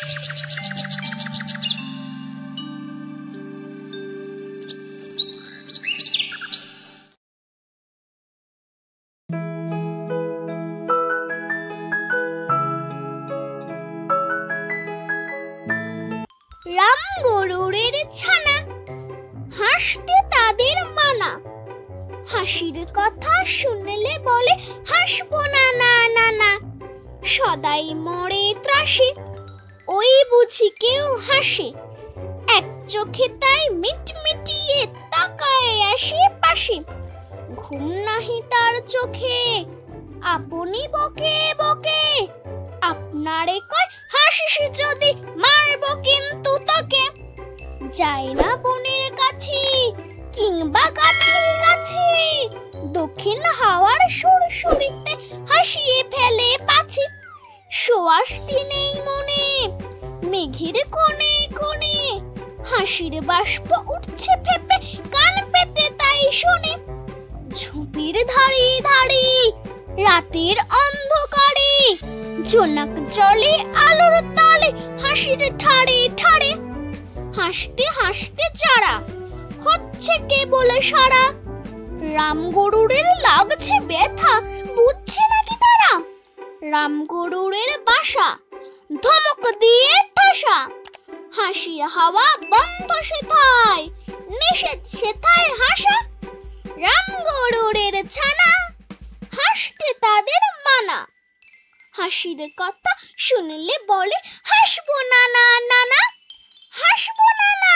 রাম গরুরের ছানা, হাসতে তাদের মানা। হাসির কথা শুনলে বলে, হাসবো না না না না। সদাই মরে ত্রাসে ওই বুঝি কেউ হাসে। এক চোখে তাই মিটমিটিয়ে তাকায় আসে পাশে ঘুম নাহি তার চোখে, আপনি বকে বকে। আপনারে কয় হাসিস যদি, মারব কিন্তু তোকে। যাই না বনের কাছে, কিংবা গাছে কাছে দক্ষিণ হাওয়ার সুরসুরিতে হাসিয়ে ফেলে পাছে। সোয়াশটি নেই মনে মেঘের কোণে কোণে হাসির বাষ্প উঠছে ফেপে, কান পেতে তাই শোনে। ঝুপির ধারে ধারে, রাতের অন্ধকারে, জোনাক জলে, আলোর তালে, হাসির ঠাড়ে ঠাড়ে। হাসতে হাসতে চারা হচ্ছে কে বলে সারা। রাম গরুরের লাগছে ব্যথা, বুঝছে নাকি তারা? রাম গরুরের বাসা ধমক দিয়ে ঠাসা হাসির হাওয়া বন্ধ সেথায়, নিষেধ সেথায় হাসা। রাম গরুরের ছানা হাসতে তাদের মানা। হাসির কথা শুনলে বলে, হাসবো না না না, হাসবো না না